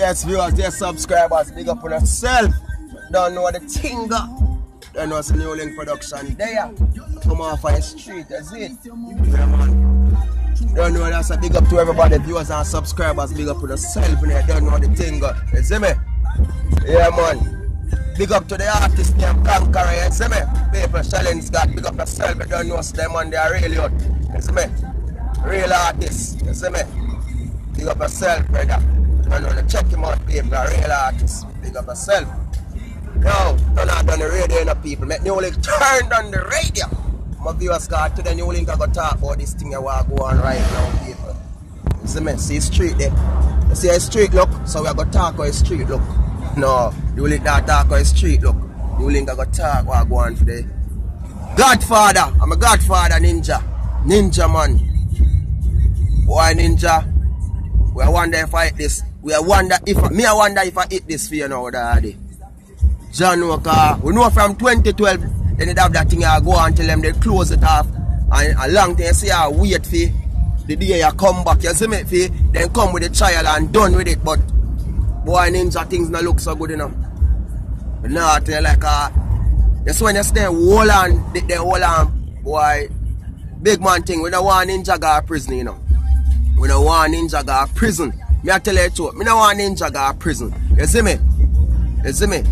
Yes, viewers, dear subscribers, big up on yourself. Don't know the thing got. Don't know a new link production there. Come off on the street, that's it. Don't know that's a big up to everybody, viewers and subscribers. Big up on yourself, don't know the thing got. You see me? Yeah, man. Big up to the artist named Conqueror, you see me? People challenge got big up yourself, you don't know them on they are really out. You see me? Real artists, you see me? Big up yourself, brother. And when check him out, people, a real artist. Big up yourself. Yo, turn on the radio, you know, people. Make New Link turn on the radio. My viewers got to the New Link, I got talk about this thing I want to go on right now, people. You see me? See street there. You see a street look? So we are going to talk about street look. No, New Link not talk about street look. New Link I got talk what I go on today. Godfather. I'm a Godfather ninja. Ninja man. Boy ninja. We are one day fight this. We wonder if me I wonder if I eat this for you now, daddy. John Walker. We know from 2012 then they have that thing I go and tell them they close it off. And a long time see I wait for the day you come back, you see me for then come with the trial and done with it. But boy ninja things not look so good enough. But now I tell you like uh just when you stay hold on, they, they hold on, boy. Big man thing, we don't want ninja go prison, you know. We don't want ninja go prison. Me I tell you truth, me don't want ninja go to prison. You see me? You see me?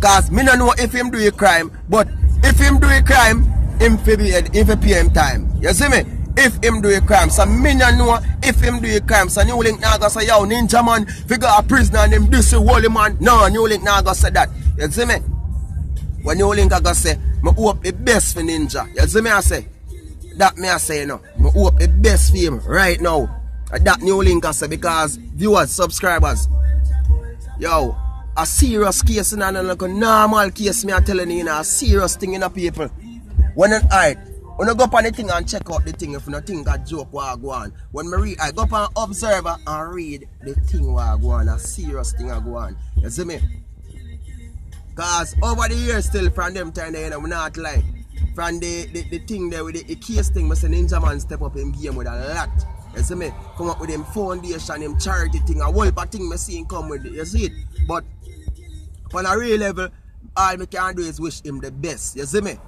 Cause me don't know if him do a crime, but if him do a crime, him fi be fi pay him time. You see me? If him do a crime, so me don't know if him do a crime. So New Link now go say, yo, ninja man, fi go a prison and him do say holy man. No, New Link now go say that. You see me? When New Link I go say, me hope the best for ninja. You see me I say? That me I say you know. Me hope the best for him right now. And that New Link uh, I say because viewers, subscribers, yo, a serious case and not like a normal case me I telling you, you know, a serious thing in the people. When it alright, when I go up on the thing and check out the thing, if you not think a joke I go on. When me read, I go up on observer uh, and read the thing I go on, a serious thing I go on. You see me? Cause over the years still from them time you know, we not like from the, the, the thing there with the, the case thing, I say Ninja Man step up in game with a lot. You see me? Come up with them foundation, them charity thing, a whole lot thing me see him come with it. You see it? But on a real level, all me can do is wish him the best. You see me?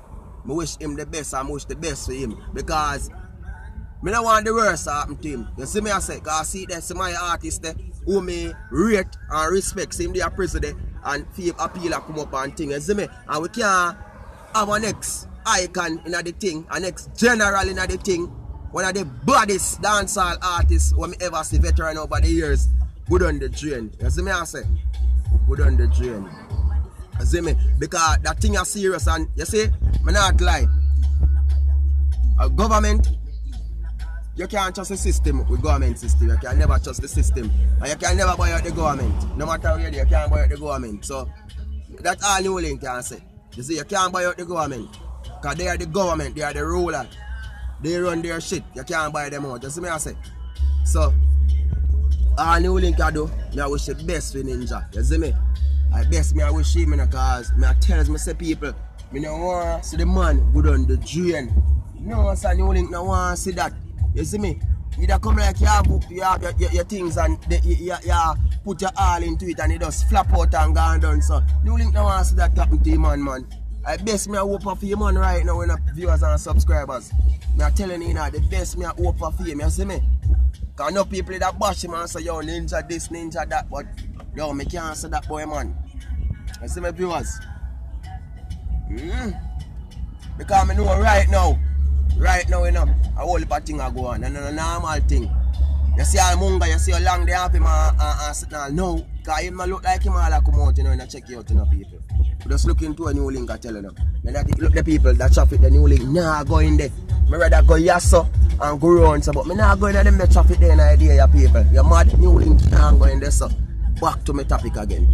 Me wish him the best and wish the best for him. Because me don't want the worst happen to him. You see me I say, cause I see that some my artist who me rate and respect him there president and feel appeal and come up and thing. You see me? And we can have a next icon in the thing, a next general in the thing. One of the baddest dancehall artists when me ever see veteran over the years. Good on the drain. You see me I say? Good on the drain. You see me? Because that thing is serious and you see, me not lie. A government, you can't trust the system with government system. You can never trust the system. And you can never buy out the government. No matter where you you can't buy out the government. So that's all New Link can say. You see, you can't buy out the government. Because they are the government, they are the ruler. They run their shit. You can't buy them out. You see me I say? So all New Link I do, me I wish the best for Ninja. You see me? I best me I wish him in cause me I tell me say people, me no want see the man good on the drain. No sir, New Link no want see that. You see me? You da come like you have, you have your, your, your things and the, you, you, you put your all into it and it just flap out and gone done. So New Link no want see that happen to him man man. I best me I hope for you man right now when viewers and subscribers. Me I telling you now the best me I hope for you, you see me? Cause no people that bash him and say, yo, ninja this, ninja that, but yo, me can't say that boy, man. You see my viewers? Mm. Because I know right now, right now, you know, a whole heap of thing are go on, a normal thing. You see all Munga, you see how long they have him and, and, and sitting all no. Because him look like him all come out, you know, and check you out, you know, people. We just look into a new link, I tell you now. That look the people that traffic the new link, nah, go in there. Me rather go yasso and go round, so, but me nah go in there, them the traffic there in idea, ya people. You mad, new link, nah go in there, so. Back to my topic again.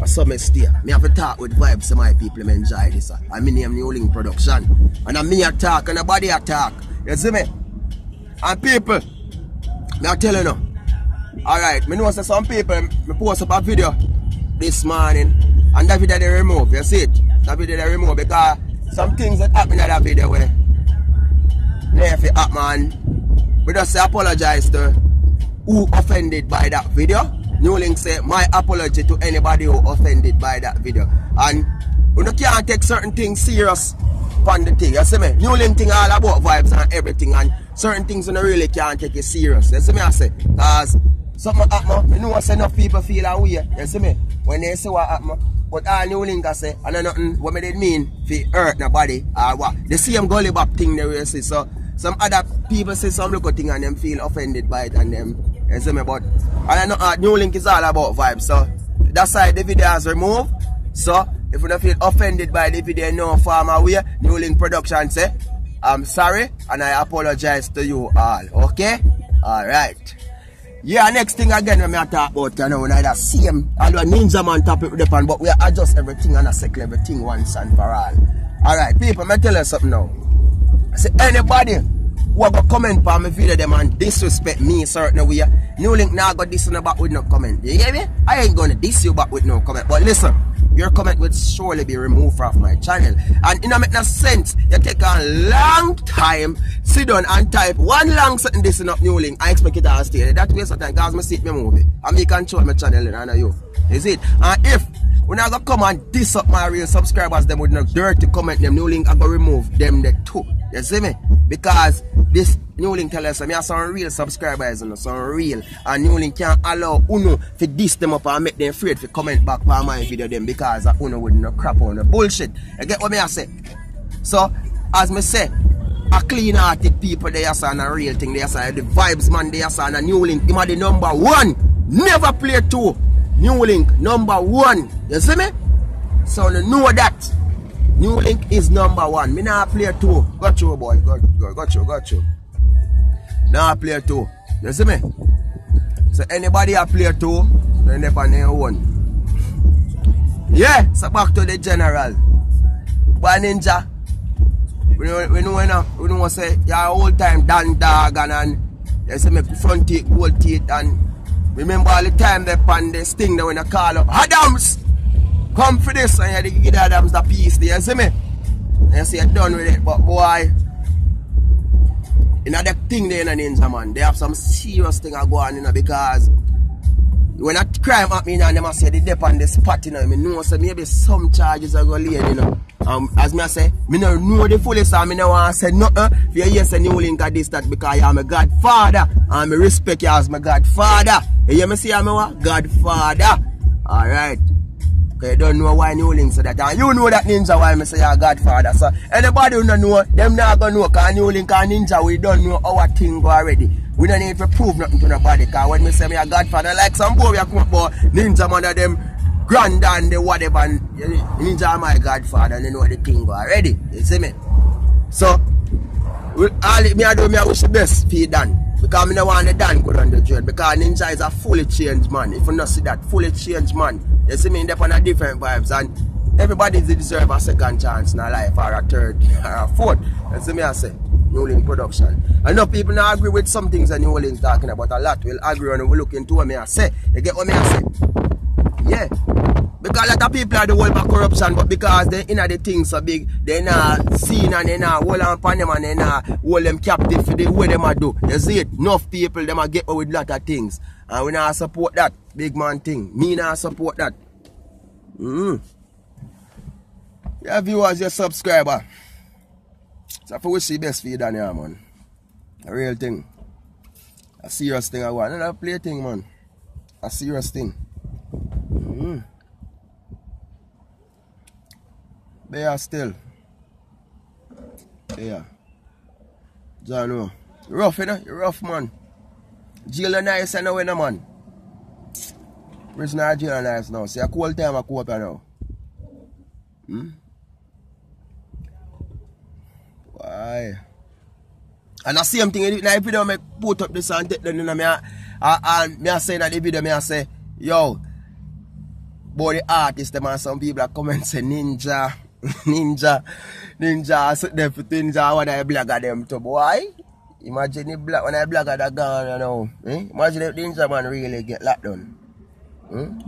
I saw me stay. Me have a talk with vibes to my people, me enjoy this. Uh. I mean, name New Link Production. And I'm me attack and nobody attack. You see me? And people, me I tell you now. Alright, me know say some people, me post up a video this morning and that video they remove. You see it? That video they remove because some things that happened in that video where if it happen, we just apologize to who offended by that video. New Link say my apology to anybody who offended by that video. And we can't take certain things serious on the thing. You see me? New Link thing all about vibes and everything and certain things you really can't take it serious. You see me I say? Cause something happen, you know what enough people feel that way. You see me? When they see what happen. But all New Link I say, I know nothing what me did mean fi hurt nobody or what. The same gully bop thing they will see. So some other people say some local thing and them feel offended by it and them you see me but I know New Link is all about vibes. So that's why the video has removed. So if you don't feel offended by the video no farmer way, New Link production say I'm sorry and I apologize to you all. Okay? Alright. Yeah, next thing again when I talk about you know, that same although ninja man topic with the but we adjust everything and I settle everything once and for all. Alright, people, me tell you something now. See anybody who go comment on my video them and disrespect me certain way, New Link now got this on the back with no comment. You get me? I ain't gonna diss you back with no comment. But listen, your comment will surely be removed from my channel. And it don't make no sense. You take a long time, sit down and type one long sentence this up New Link. I expect it to stay. That of time because I see it me movie. And me control my channel and I know you. Is it? And if when I go come and diss up my real subscribers, them with no dirty comment, them New Link, I go remove them the two. You see me? Because this New Link tell us, I have some real subscribers, you know, some real. And New Link can't allow Uno to diss them up and make them afraid to comment back on my video them because Uno would no crap on the bullshit. You get what me I say? So, as me say, a clean hearted people they are saying a real thing they are saying the vibes man they are saying a new link him are the number one. Never play two. New link number one. You see me? So you know that. New link is number one. Me not play two. Got you boy. Got, got, got you got you now play two you see me? So anybody a play two then they on their own yeah so back to the general. Boy ninja. We know, we know, we know, we know say, your whole time Dan Dog and, and you say me front teeth, gold teeth and remember all the time they pan this thing that when I call up, Adams! Come for this and you give Adams the piece there, you see me? You say you're done with it, but boy, you know that thing there in a ninja man, they have some serious thing going on, you know, because when a crime happen and them a say they dip on the spot, you know, me know say maybe some charges are going to you know. Um, as me I say, me no know the fullest and me no want to say nothing. If you hear say New Link at this that because you are my godfather and me respect you as my godfather. You hear me say I'm a godfather? Alright. Because you don't know why New Link say that. And you know that ninja why me say you're godfather. So anybody who don't know, them not gonna know because New Link and ninja we don't know our thing already. We don't need to prove nothing to nobody. Because when me say me a godfather, like some boy we come up for ninja man of them grand and the whatever and ninja my godfather and you know the thing already. You see me? So all me I do me I wish the best for you. Because me no want the Dan go on the trade. Because ninja is a fully changed man. If you not see that, fully changed man. You see me, they're on a different vibes and everybody deserve a second chance in a life or a third or a fourth. You see me I say. New Link production. I know people not agree with some things that New Link talking about. A lot will agree on we look into what me I say. You get what me I say? Yeah. Because a lot of people are the world of corruption, but because they in the things so big, they not seen and they not hold on upon them and they not hold them captive for the way them a do. You see it? Enough people them a get away with lot of things. And we not support that big man thing. Me not support that. Mm. Yeah, viewers, your subscriber. So if we see best for you down here, man. A real thing. A serious thing I want. Not a play thing, man. A serious thing. Beya stel. Beya. Jan nou. Rough, ene? You know? Rough, man. Jail a nice ene wene, man. Prison a jail a nice nou. Se a koul time a koul pe nou. Hmm? Why? An a same thing, in a video me put up this and take them in a me a, and me a say in a video me a say, yo, boy the artist them and some people a come and say ninja, ninja, ninja, sit there for ninja, when I blagger them to, boy. Imagine if black, when I blagger that gun, you know, eh? Imagine if ninja man really get locked down. Hmm?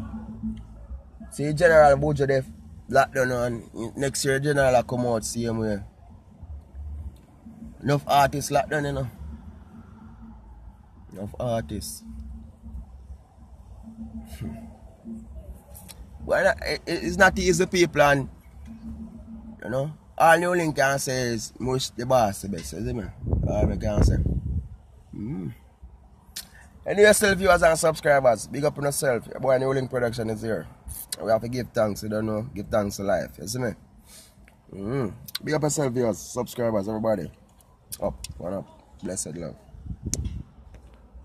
See, General Bojo they locked down, and next year, General will come out same way. Enough artists locked down, you know. Enough artists. Well, it's not easy, people, and you know, all New Link can say is much the boss the best, is it, man? All we can say. Mm. Anyway, still viewers and subscribers, big up on yourself. Your boy New Link Production is here. We have to give thanks, you don't know, give thanks to life, you see me? Mm. Big up yourself, viewers, subscribers, everybody. Up, one up. Blessed love.